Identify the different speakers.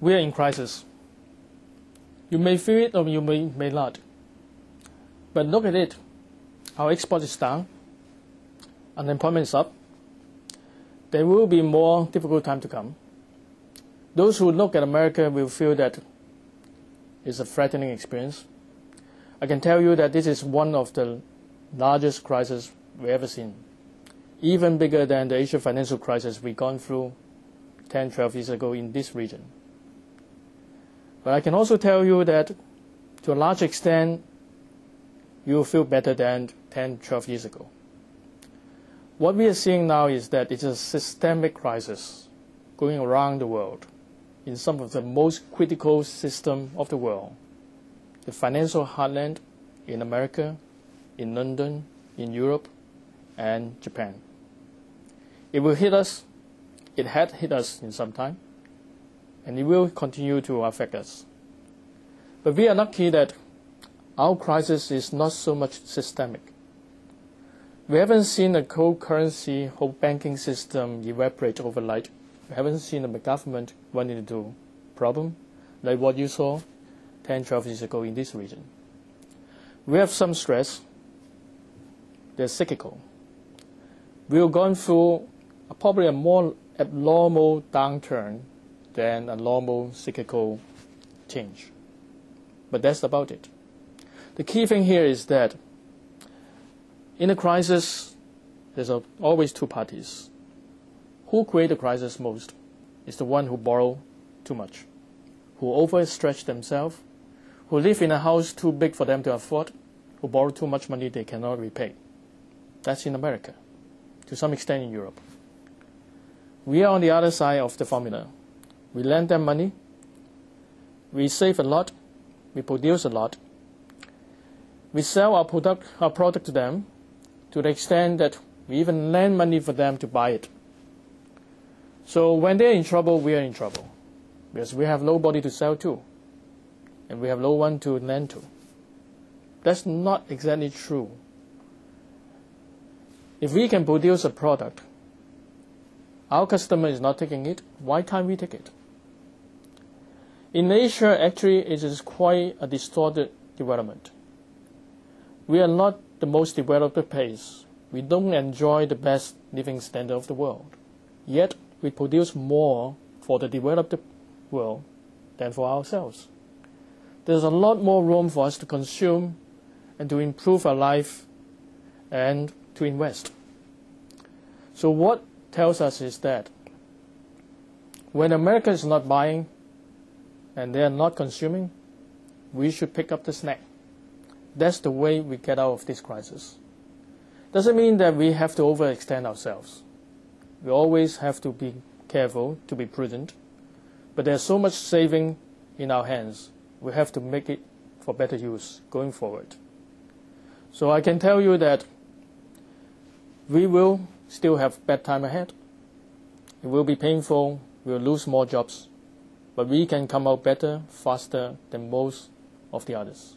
Speaker 1: We are in crisis. You may feel it or you may, may not. But look at it. Our export is down. Unemployment is up. There will be more difficult time to come. Those who look at America will feel that it's a threatening experience. I can tell you that this is one of the largest crises we've ever seen, even bigger than the Asian financial crisis we gone through 10, 12 years ago in this region. But I can also tell you that to a large extent, you will feel better than 10, 12 years ago. What we are seeing now is that it's a systemic crisis going around the world in some of the most critical systems of the world. The financial heartland in America, in London, in Europe, and Japan. It will hit us. It had hit us in some time and it will continue to affect us. But we are lucky that our crisis is not so much systemic. We haven't seen a cold currency whole banking system evaporate overnight. We haven't seen the government run into problem like what you saw 10, 12 years ago in this region. We have some stress. They're cyclical. We've gone through a, probably a more abnormal downturn than a normal cyclical change. But that's about it. The key thing here is that in a crisis, there's a, always two parties. Who create the crisis most is the one who borrow too much, who overstretch themselves, who live in a house too big for them to afford, who borrow too much money they cannot repay. That's in America, to some extent in Europe. We are on the other side of the formula. We lend them money. We save a lot. We produce a lot. We sell our product, our product to them to the extent that we even lend money for them to buy it. So when they're in trouble, we are in trouble because we have nobody to sell to and we have no one to lend to. That's not exactly true. If we can produce a product, our customer is not taking it, why can't we take it? In Asia, actually, it is quite a distorted development. We are not the most developed place. We don't enjoy the best living standard of the world. Yet, we produce more for the developed world than for ourselves. There's a lot more room for us to consume and to improve our life and to invest. So what tells us is that when America is not buying, and they are not consuming, we should pick up the slack. That's the way we get out of this crisis. Doesn't mean that we have to overextend ourselves. We always have to be careful, to be prudent. But there's so much saving in our hands. We have to make it for better use going forward. So I can tell you that we will still have bad time ahead. It will be painful. We will lose more jobs but we can come out better, faster than most of the others.